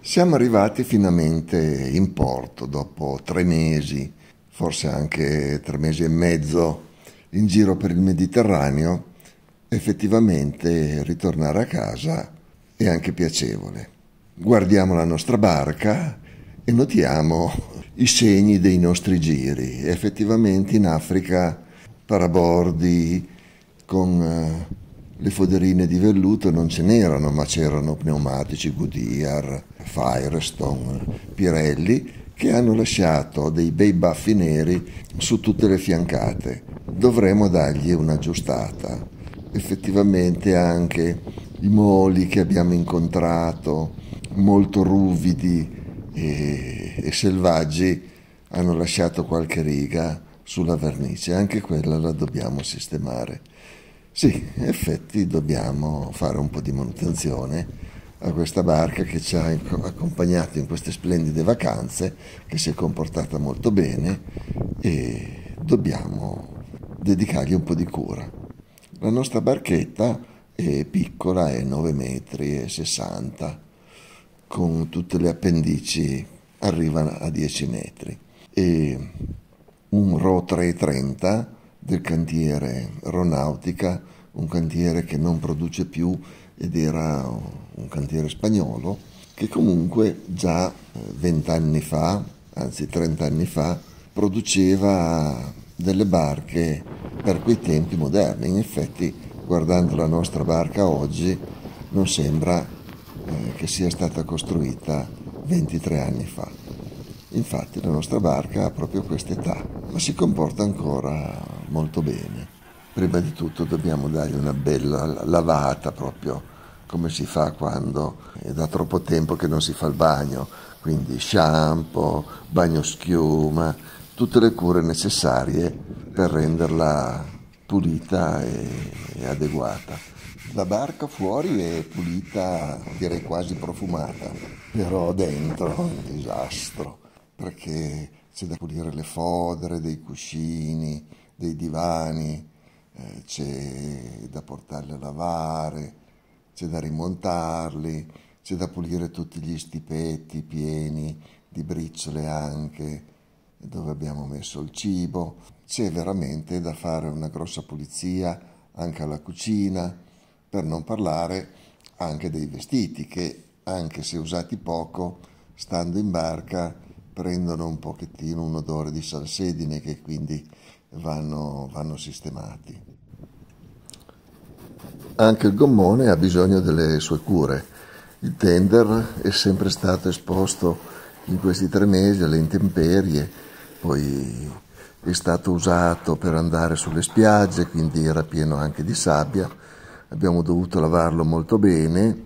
Siamo arrivati finalmente in porto dopo tre mesi, forse anche tre mesi e mezzo in giro per il Mediterraneo. Effettivamente ritornare a casa è anche piacevole. Guardiamo la nostra barca e notiamo i segni dei nostri giri. Effettivamente in Africa parabordi con eh, le foderine di velluto non ce n'erano, ma c'erano pneumatici Goodyear, Firestone, Pirelli che hanno lasciato dei bei baffi neri su tutte le fiancate. Dovremmo dargli una giustata. Effettivamente anche i moli che abbiamo incontrato, molto ruvidi e, e selvaggi, hanno lasciato qualche riga sulla vernice, anche quella la dobbiamo sistemare. Sì, in effetti dobbiamo fare un po' di manutenzione a questa barca che ci ha accompagnato in queste splendide vacanze, che si è comportata molto bene e dobbiamo dedicargli un po' di cura. La nostra barchetta è piccola, è 9 metri 60, con tutte le appendici arrivano a 10 metri. E un RO 330 del cantiere Ronautica, un cantiere che non produce più ed era un cantiere spagnolo che comunque già eh, vent'anni fa, anzi trent'anni fa, produceva delle barche per quei tempi moderni. In effetti, guardando la nostra barca oggi, non sembra eh, che sia stata costruita 23 anni fa. Infatti la nostra barca ha proprio questa età, ma si comporta ancora molto bene. Prima di tutto dobbiamo dargli una bella lavata proprio come si fa quando è da troppo tempo che non si fa il bagno, quindi shampoo, bagno schiuma, tutte le cure necessarie per renderla pulita e, e adeguata. La barca fuori è pulita, direi quasi profumata, però dentro è un disastro, perché c'è da pulire le fodere dei cuscini, dei divani, eh, c'è da portarli a lavare, c'è da rimontarli, c'è da pulire tutti gli stipetti pieni di briciole anche dove abbiamo messo il cibo, c'è veramente da fare una grossa pulizia anche alla cucina, per non parlare anche dei vestiti che anche se usati poco, stando in barca, prendono un pochettino un odore di salsedine che quindi vanno, vanno sistemati. Anche il gommone ha bisogno delle sue cure. Il tender è sempre stato esposto in questi tre mesi alle intemperie, poi è stato usato per andare sulle spiagge, quindi era pieno anche di sabbia. Abbiamo dovuto lavarlo molto bene,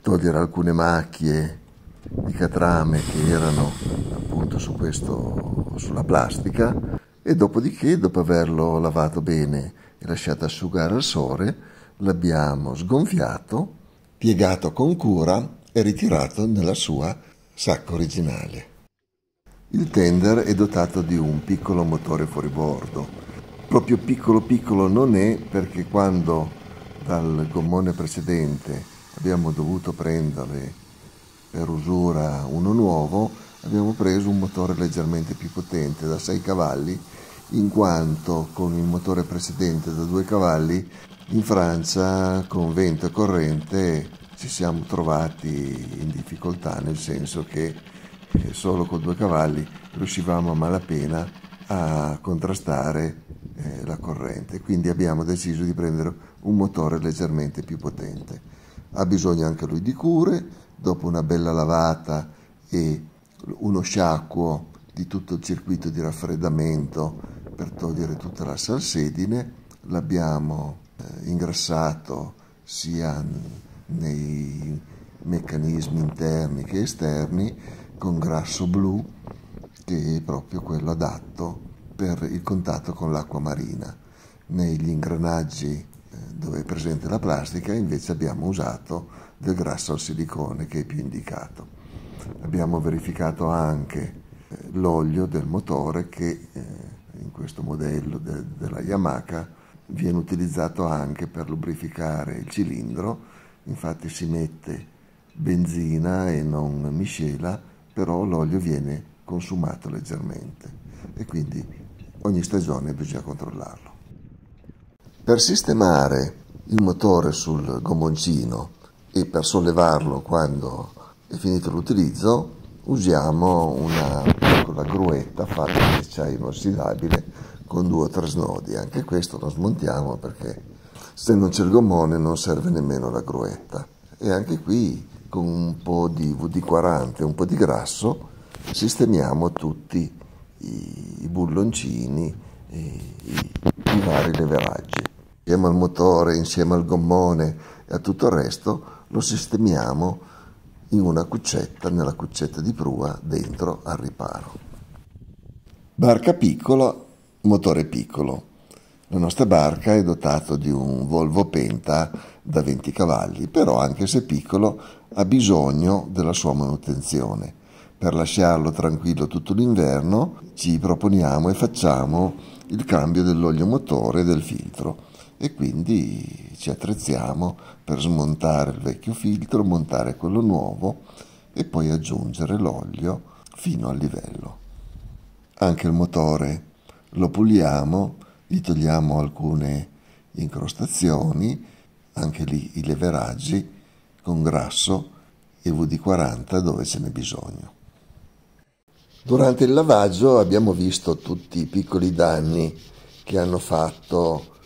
togliere alcune macchie di catrame che erano appunto su questo, sulla plastica e dopodiché, dopo averlo lavato bene e lasciato asciugare al sole, l'abbiamo sgonfiato, piegato con cura e ritirato nella sua sacca originale. Il tender è dotato di un piccolo motore fuoribordo. Proprio piccolo piccolo non è perché quando dal gommone precedente abbiamo dovuto prendere per usura uno nuovo, abbiamo preso un motore leggermente più potente da 6 cavalli, in quanto con il motore precedente da 2 cavalli in Francia con vento e corrente ci siamo trovati in difficoltà, nel senso che eh, solo con due cavalli riuscivamo a malapena a contrastare eh, la corrente, quindi abbiamo deciso di prendere un motore leggermente più potente. Ha bisogno anche lui di cure, dopo una bella lavata e uno sciacquo di tutto il circuito di raffreddamento per togliere tutta la salsedine, l'abbiamo eh, ingrassato sia nei meccanismi interni che esterni con grasso blu che è proprio quello adatto per il contatto con l'acqua marina. Negli ingranaggi eh, dove è presente la plastica invece abbiamo usato del grasso al silicone che è più indicato. Abbiamo verificato anche eh, l'olio del motore che in questo modello della Yamaha viene utilizzato anche per lubrificare il cilindro, infatti si mette benzina e non miscela, però l'olio viene consumato leggermente e quindi ogni stagione bisogna controllarlo. Per sistemare il motore sul gommoncino e per sollevarlo quando è finito l'utilizzo usiamo una piccola gruetta fatta di acciaio inossidabile con due o tre snodi. Anche questo lo smontiamo perché se non c'è il gommone non serve nemmeno la gruetta. E anche qui con un po' di VD40 e un po' di grasso sistemiamo tutti i, bulloncini e i vari leveraggi. Insieme al motore, insieme al gommone e a tutto il resto lo sistemiamo in una cuccetta, nella cuccetta di prua, dentro al riparo. Barca piccola, motore piccolo. La nostra barca è dotata di un Volvo Penta da 20 cavalli, però anche se piccolo ha bisogno della sua manutenzione. Per lasciarlo tranquillo tutto l'inverno ci proponiamo e facciamo il cambio dell'olio motore e del filtro e quindi ci attrezziamo per smontare il vecchio filtro, montare quello nuovo e poi aggiungere l'olio fino al livello. Anche il motore lo puliamo, gli togliamo alcune incrostazioni, anche lì i leveraggi con grasso e VD40 dove ce n'è bisogno. Durante il lavaggio abbiamo visto tutti i piccoli danni che hanno fatto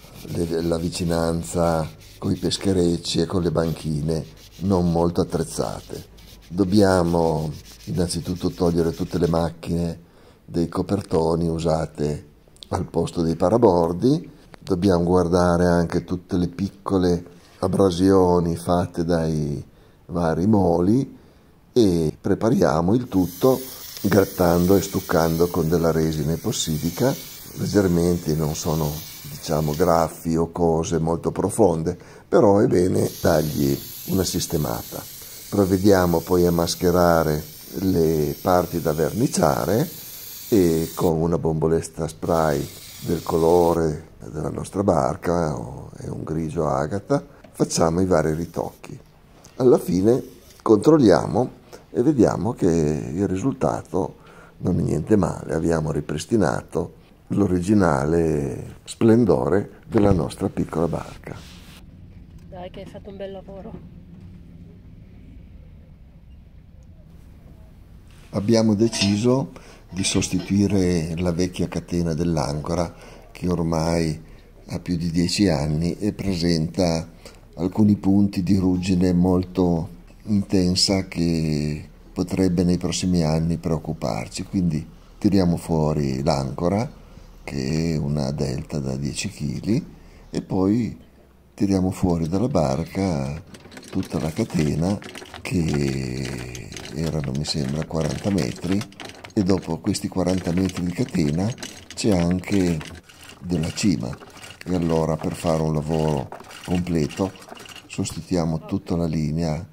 la vicinanza con i pescherecci e con le banchine non molto attrezzate. Dobbiamo innanzitutto togliere tutte le macchine dei copertoni usate al posto dei parabordi, dobbiamo guardare anche tutte le piccole abrasioni fatte dai vari moli e prepariamo il tutto grattando e stuccando con della resina epossidica leggermente non sono diciamo graffi o cose molto profonde, però è bene dargli una sistemata. Provvediamo poi a mascherare le parti da verniciare e con una bomboletta spray del colore della nostra barca, è un grigio agata, facciamo i vari ritocchi. Alla fine controlliamo e vediamo che il risultato non è niente male, abbiamo ripristinato l'originale splendore della nostra piccola barca. Dai che hai fatto un bel lavoro. Abbiamo deciso di sostituire la vecchia catena dell'ancora che ormai ha più di dieci anni e presenta alcuni punti di ruggine molto intensa che potrebbe nei prossimi anni preoccuparci. Quindi tiriamo fuori l'ancora che è una delta da 10 kg e poi tiriamo fuori dalla barca tutta la catena che erano mi sembra 40 metri e dopo questi 40 metri di catena c'è anche della cima. E allora per fare un lavoro completo sostituiamo tutta la linea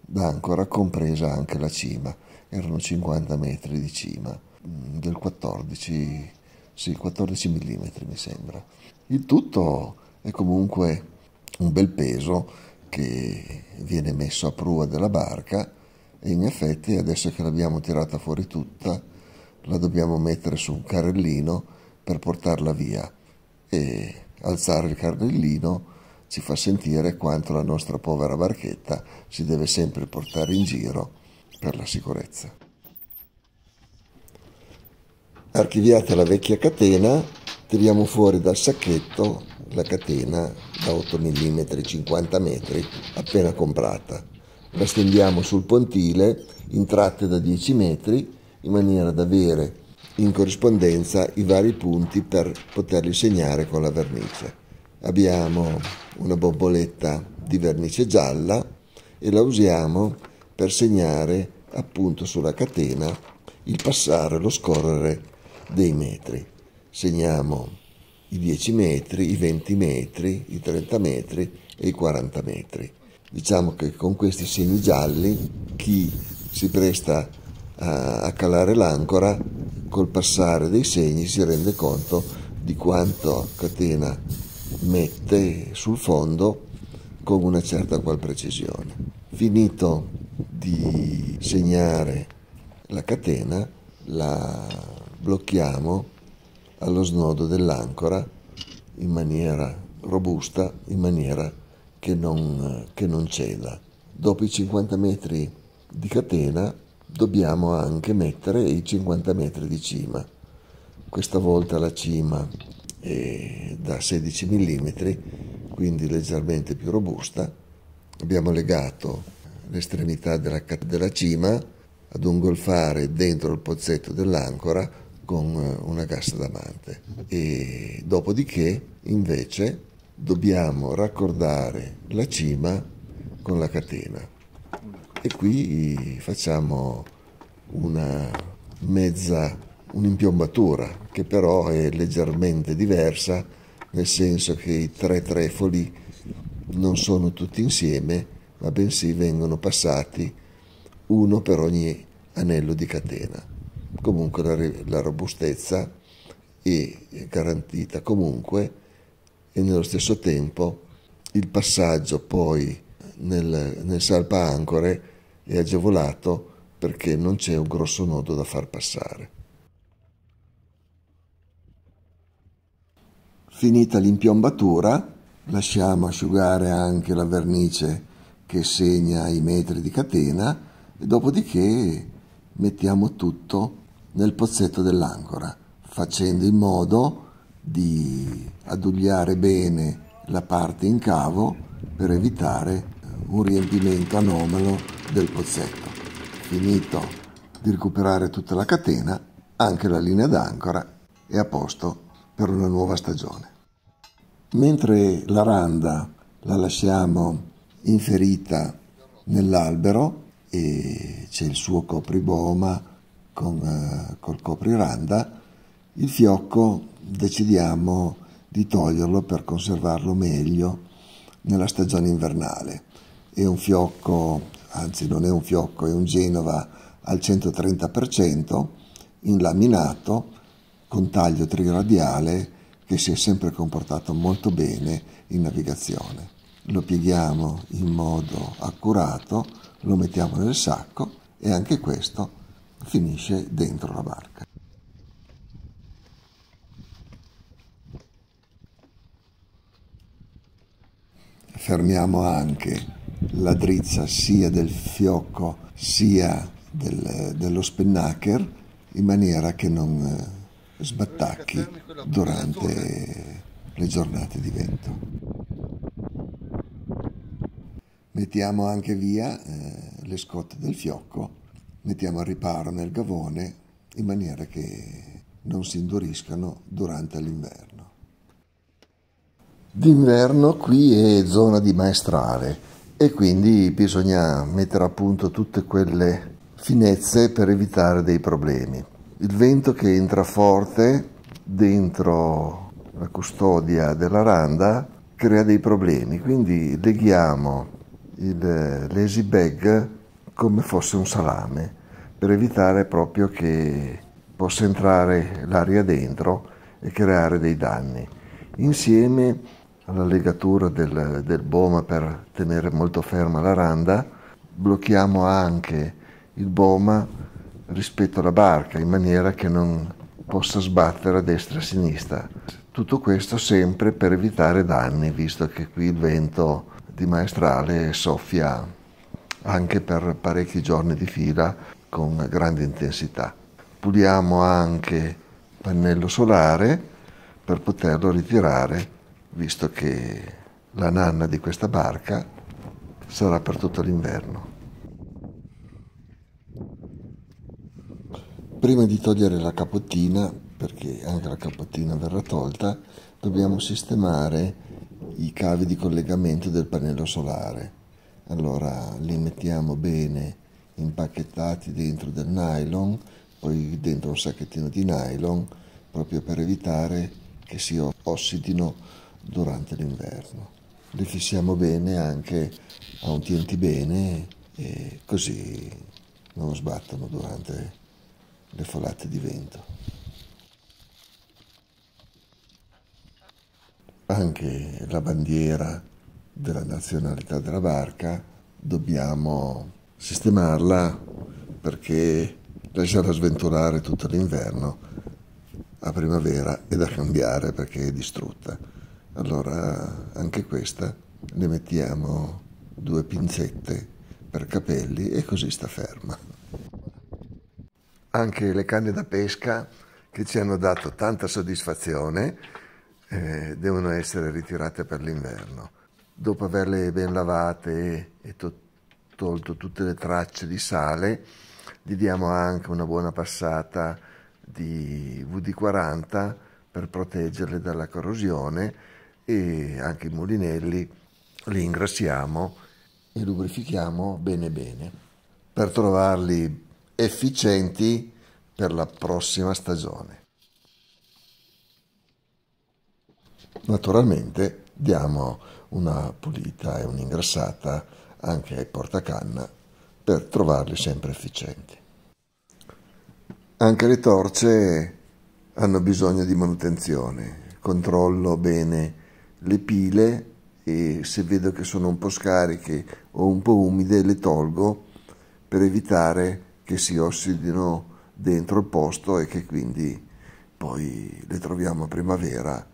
d'ancora compresa anche la cima. Erano 50 metri di cima del 14 sì, 14 mm mi sembra. Il tutto è comunque un bel peso che viene messo a prua della barca e in effetti adesso che l'abbiamo tirata fuori tutta la dobbiamo mettere su un carrellino per portarla via e alzare il carrellino ci fa sentire quanto la nostra povera barchetta si deve sempre portare in giro per la sicurezza. Archiviata la vecchia catena, tiriamo fuori dal sacchetto la catena da 8 mm 50 metri appena comprata. La stendiamo sul pontile in tratte da 10 metri in maniera da avere in corrispondenza i vari punti per poterli segnare con la vernice. Abbiamo una bomboletta di vernice gialla e la usiamo per segnare appunto sulla catena il passare, lo scorrere dei metri. Segniamo i 10 metri, i 20 metri, i 30 metri e i 40 metri. Diciamo che con questi segni gialli chi si presta a, a calare l'ancora col passare dei segni si rende conto di quanto catena mette sul fondo con una certa qual precisione. Finito di segnare la catena, la blocchiamo allo snodo dell'ancora in maniera robusta, in maniera che non, che non ceda. Dopo i 50 metri di catena dobbiamo anche mettere i 50 metri di cima. Questa volta la cima è da 16 mm, quindi leggermente più robusta. Abbiamo legato l'estremità della, della cima ad un golfare dentro il pozzetto dell'ancora con una cassa d'amante e dopodiché invece dobbiamo raccordare la cima con la catena. E qui facciamo una mezza un'impiombatura che però è leggermente diversa nel senso che i tre trefoli non sono tutti insieme ma bensì vengono passati uno per ogni anello di catena comunque la, la robustezza è garantita comunque e nello stesso tempo il passaggio poi nel, nel salpa ancore è agevolato perché non c'è un grosso nodo da far passare. Finita l'impiombatura, lasciamo asciugare anche la vernice che segna i metri di catena e dopodiché mettiamo tutto nel pozzetto dell'ancora, facendo in modo di adugliare bene la parte in cavo per evitare un riempimento anomalo del pozzetto. Finito di recuperare tutta la catena, anche la linea d'ancora è a posto per una nuova stagione. Mentre la randa la lasciamo inferita nell'albero e c'è il suo copriboma con, uh, col copriranda, il fiocco decidiamo di toglierlo per conservarlo meglio nella stagione invernale. È un fiocco, anzi non è un fiocco, è un Genova al 130% in laminato con taglio trigradiale che si è sempre comportato molto bene in navigazione. Lo pieghiamo in modo accurato, lo mettiamo nel sacco e anche questo finisce dentro la barca. Fermiamo anche la drizza sia del fiocco sia del, dello spennaker in maniera che non eh, sbattacchi durante le giornate di vento. Mettiamo anche via eh, le scotte del fiocco, mettiamo a riparo nel gavone in maniera che non si induriscano durante l'inverno. D'inverno qui è zona di maestrale e quindi bisogna mettere a punto tutte quelle finezze per evitare dei problemi. Il vento che entra forte dentro la custodia della randa crea dei problemi, quindi leghiamo il lazy bag come fosse un salame per evitare proprio che possa entrare l'aria dentro e creare dei danni. Insieme alla legatura del, del boma per tenere molto ferma la randa, blocchiamo anche il boma rispetto alla barca in maniera che non possa sbattere a destra e a sinistra. Tutto questo sempre per evitare danni, visto che qui il vento di maestrale soffia anche per parecchi giorni di fila con grande intensità. Puliamo anche il pannello solare per poterlo ritirare visto che la nanna di questa barca sarà per tutto l'inverno. Prima di togliere la capottina, perché anche la capottina verrà tolta, dobbiamo sistemare i cavi di collegamento del pannello solare. Allora li mettiamo bene impacchettati dentro del nylon, poi dentro un sacchettino di nylon, proprio per evitare che si ossidino durante l'inverno. Li fissiamo bene anche a un TNT bene e così non sbattono durante le folate di vento. Anche la bandiera della nazionalità della barca dobbiamo sistemarla perché lasciarla sventurare tutto l'inverno a primavera è da cambiare perché è distrutta. Allora anche questa le mettiamo due pinzette per capelli e così sta ferma. Anche le canne da pesca che ci hanno dato tanta soddisfazione eh, devono essere ritirate per l'inverno. Dopo averle ben lavate e to- tolto tutte le tracce di sale, gli diamo anche una buona passata di VD40 per proteggerle dalla corrosione e anche i mulinelli li ingrassiamo e lubrifichiamo bene bene per trovarli efficienti per la prossima stagione. Naturalmente diamo una pulita e un'ingrassata anche ai portacanna per trovarli sempre efficienti. Anche le torce hanno bisogno di manutenzione, controllo bene le pile e se vedo che sono un po' scariche o un po' umide le tolgo per evitare che si ossidino dentro il posto e che quindi poi le troviamo a primavera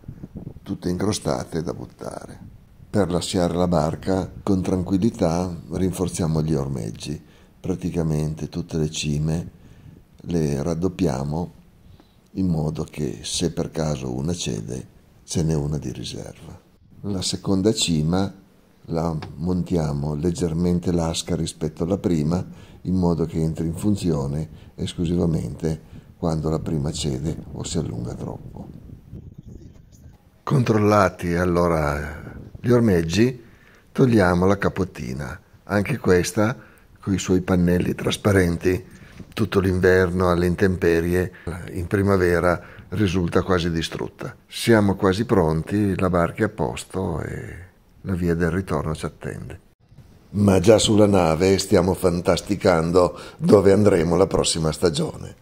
tutte incrostate da buttare. Per lasciare la barca con tranquillità rinforziamo gli ormeggi, praticamente tutte le cime le raddoppiamo in modo che se per caso una cede ce n'è una di riserva. La seconda cima la montiamo leggermente lasca rispetto alla prima in modo che entri in funzione esclusivamente quando la prima cede o si allunga troppo. Controllati allora gli ormeggi, togliamo la capottina, anche questa con i suoi pannelli trasparenti tutto l'inverno alle intemperie, in primavera risulta quasi distrutta. Siamo quasi pronti, la barca è a posto e la via del ritorno ci attende. Ma già sulla nave stiamo fantasticando dove andremo la prossima stagione.